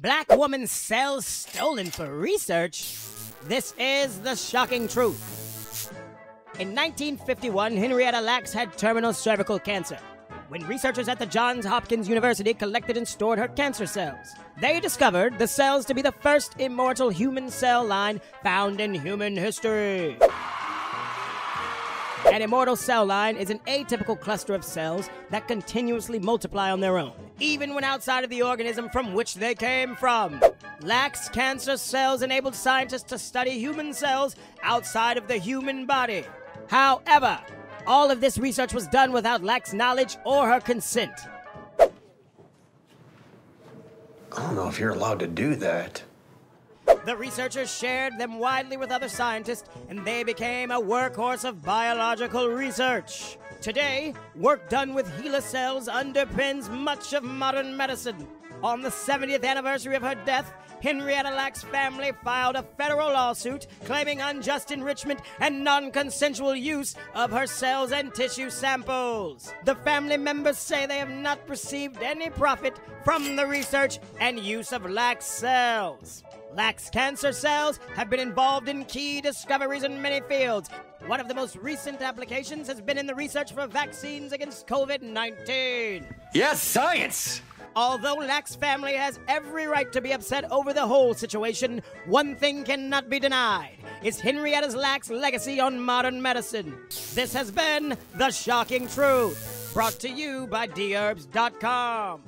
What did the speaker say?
Black woman cells stolen for research? This is the shocking truth. In 1951, Henrietta Lacks had terminal cervical cancer. When researchers at the Johns Hopkins University collected and stored her cancer cells, they discovered the cells to be the first immortal human cell line found in human history. An immortal cell line is an atypical cluster of cells that continuously multiply on their own, even when outside of the organism from which they came from. Lacks cancer cells enabled scientists to study human cells outside of the human body. However, all of this research was done without Lacks's knowledge or her consent. I don't know if you're allowed to do that. The researchers shared them widely with other scientists, and they became a workhorse of biological research. Today, work done with HeLa cells underpins much of modern medicine. On the 70th anniversary of her death, Henrietta Lacks' family filed a federal lawsuit claiming unjust enrichment and non consensual use of her cells and tissue samples. The family members say they have not received any profit from the research and use of Lacks' cells. Lacks' cancer cells have been involved in key discoveries in many fields. One of the most recent applications has been in the research for vaccines against COVID 19. Yes, science! Although Lacks' family has every right to be upset over the whole situation, one thing cannot be denied. It's Henrietta's Lacks' legacy on modern medicine. This has been The Shocking Truth, brought to you by dherbs.com.